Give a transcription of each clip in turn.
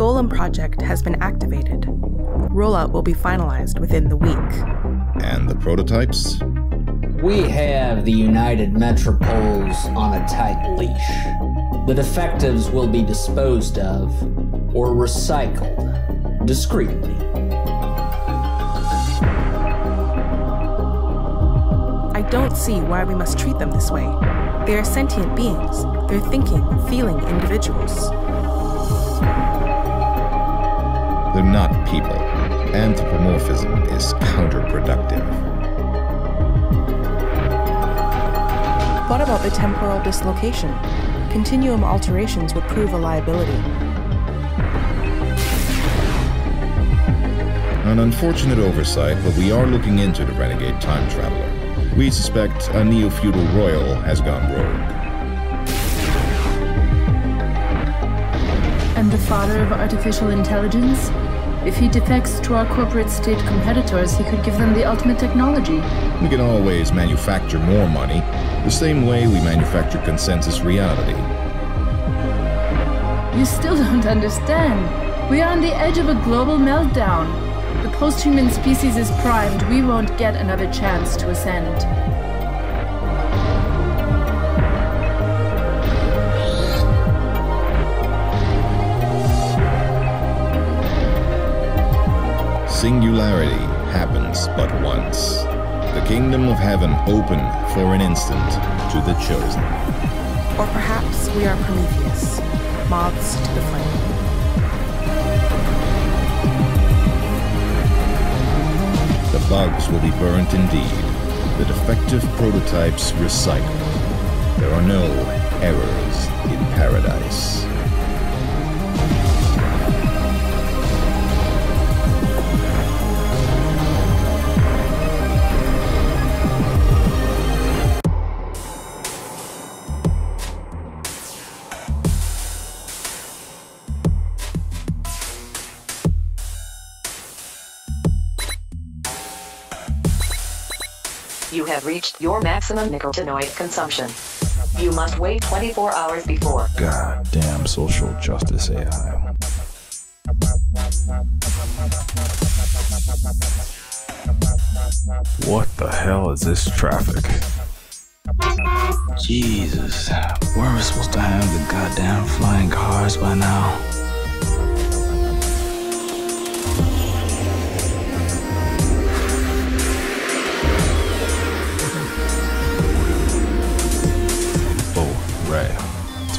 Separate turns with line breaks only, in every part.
The Golem project has been activated. Rollout will be finalized within the week.
And the prototypes?
We have the United Metropoles on a tight leash. The defectives will be disposed of or recycled discreetly.
I don't see why we must treat them this way. They are sentient beings. They're thinking, feeling individuals.
They're not people. Anthropomorphism is counterproductive.
What about the temporal dislocation? Continuum alterations would prove a liability.
An unfortunate oversight, but we are looking into the renegade time traveler. We suspect a neo-feudal royal has gone rogue.
The father of artificial intelligence? If he defects to our corporate state competitors, he could give them the ultimate technology.
We can always manufacture more money, the same way we manufacture consensus reality.
You still don't understand. We are on the edge of a global meltdown. The post-human species is primed. We won't get another chance to ascend.
Singularity happens but once. The kingdom of heaven open for an instant to the chosen.
Or perhaps we are Prometheus, moths to the flame.
The bugs will be burnt indeed, the defective prototypes recycled. There are no errors in paradise.
You have reached your maximum nicotinoid consumption. You must wait 24 hours before.
Goddamn social justice AI. What the hell is this traffic? Jesus, weren't we supposed to have the goddamn flying cars by now?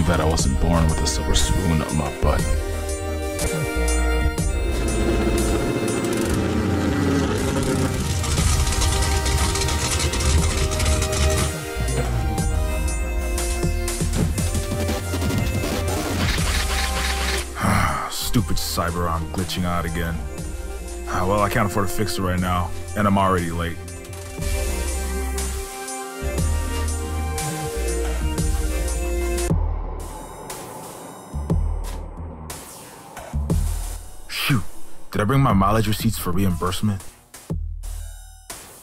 Too bad I wasn't born with a silver spoon up my butt. Stupid Cyberon glitching out again. Ah, Well, I can't afford to fix it right now, and I'm already late. Did I bring my mileage receipts for reimbursement?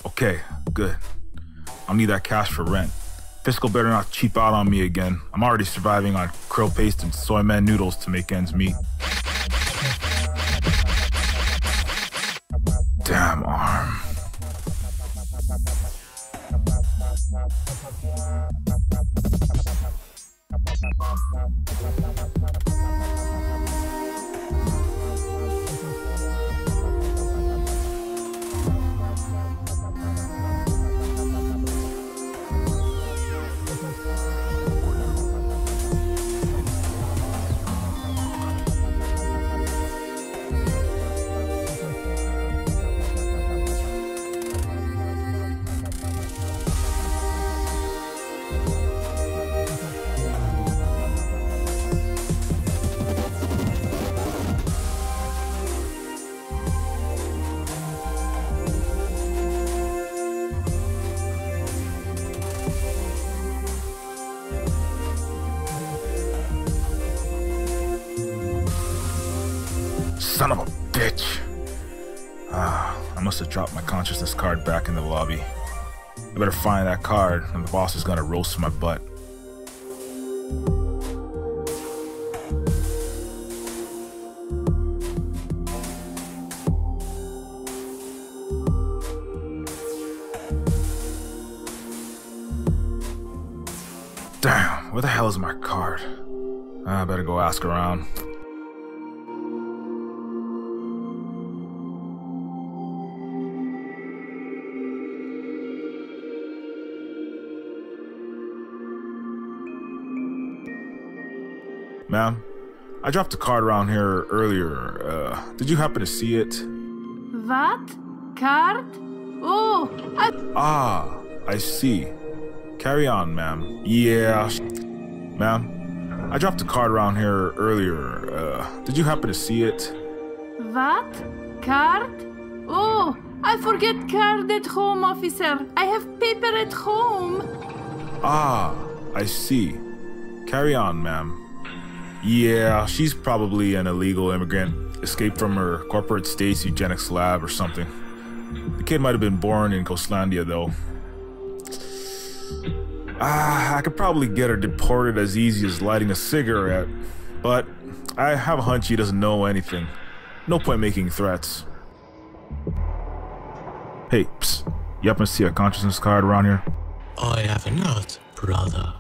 Okay, good. I'll need that cash for rent. Fiscal better not cheap out on me again. I'm already surviving on krill paste and soy man noodles to make ends meet. Damn arm. Son of a bitch! Ah, I must have dropped my consciousness card back in the lobby. I better find that card, and the boss is gonna roast my butt. Damn, where the hell is my card? I better go ask around. Ma'am, I dropped a card around here earlier. Uh, did you happen to see it?
What? Card? Oh, I.
Ah, I see. Carry on, ma'am. Yeah. Ma'am, I dropped a card around here earlier. Uh, did you happen to see it?
What? Card? Oh, I forget card at home, officer. I have paper at home.
Ah, I see. Carry on, ma'am. Yeah, she's probably an illegal immigrant, escaped from her corporate state's eugenics lab or something. The kid might have been born in Coastlandia, though. Ah, I could probably get her deported as easy as lighting a cigarette, but I have a hunch he doesn't know anything. No point making threats. Hey, psst, you happen to see a consciousness card around here?
I have not, brother.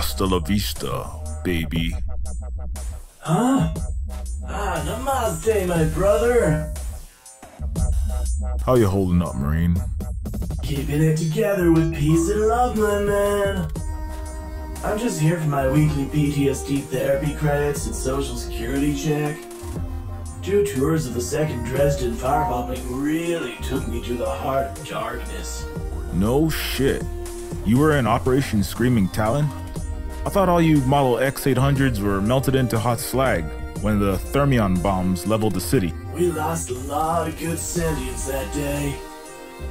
Hasta la vista, baby.
Huh? Ah, namaste, my brother.
How you holding up, Marine?
Keeping it together with peace and love, my man. I'm just here for my weekly PTSD therapy credits and social security check. Two tours of the second Dresden firebombing really took me to the heart of darkness.
No shit. You were in Operation Screaming Talon? I thought all you Model X800s were melted into hot slag when the Thermion bombs leveled the city.
We lost a lot of good sentience that day.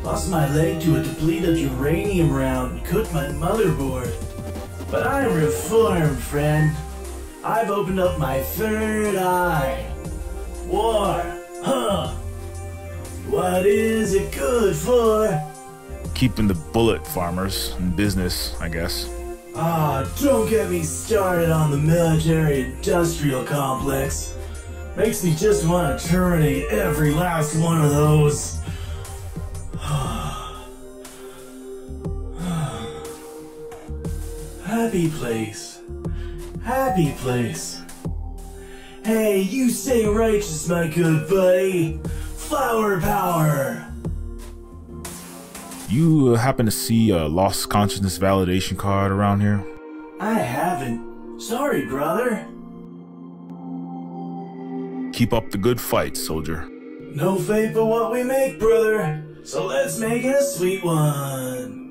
Lost my leg to a depleted uranium round and cooked my motherboard. But I'm reformed, friend. I've opened up my third eye. War, huh? What is it good for?
Keeping the bullet farmers in business, I guess.
Ah, don't get me started on the military industrial complex. Makes me just want to terminate every last one of those. Happy place. Happy place. Hey, you stay righteous, my good buddy. Flower power.
You uh, happen to see a lost consciousness validation card around here?
I haven't. Sorry, brother.
Keep up the good fight, soldier.
No fate for what we make, brother. So let's make it a sweet one.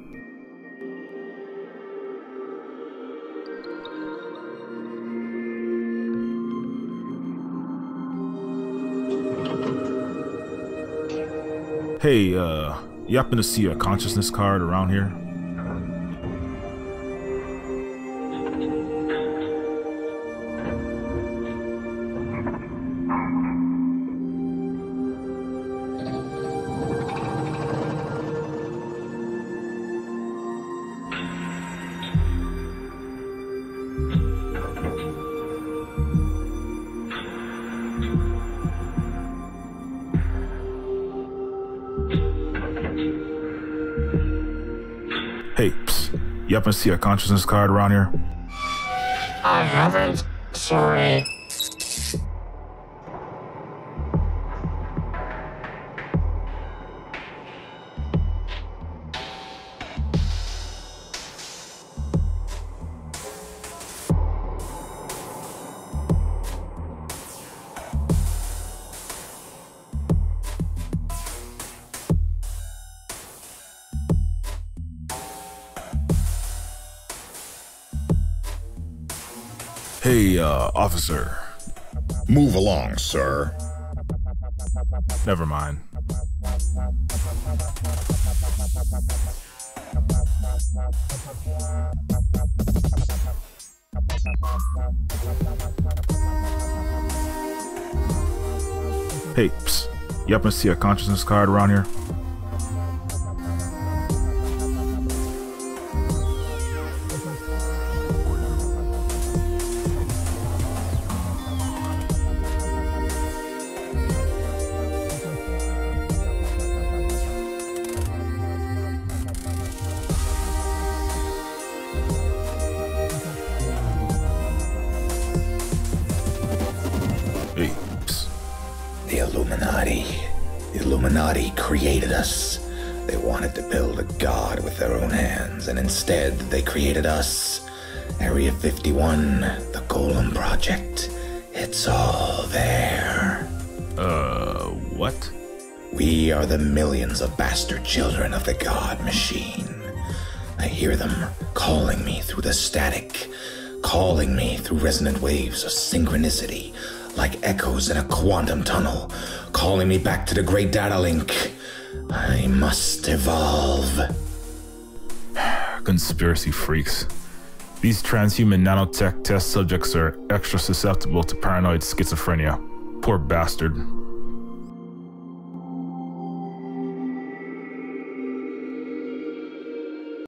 Hey, uh, you happen to see a consciousness card around here? Hey, psst, you happen to see a consciousness card around here?
I haven't. Sorry.
Hey, uh, officer.
Move along, sir.
Never mind. Hey, psst, You happen to see a consciousness card around here?
Created us. They wanted to build a god with their own hands, and instead they created us. Area 51, the Golem Project. It's all there.
Uh, what?
We are the millions of bastard children of the God Machine. I hear them calling me through the static, calling me through resonant waves of synchronicity, like echoes in a quantum tunnel, calling me back to the great data link. I must evolve.
Conspiracy freaks. These transhuman nanotech test subjects are extra susceptible to paranoid schizophrenia. Poor bastard.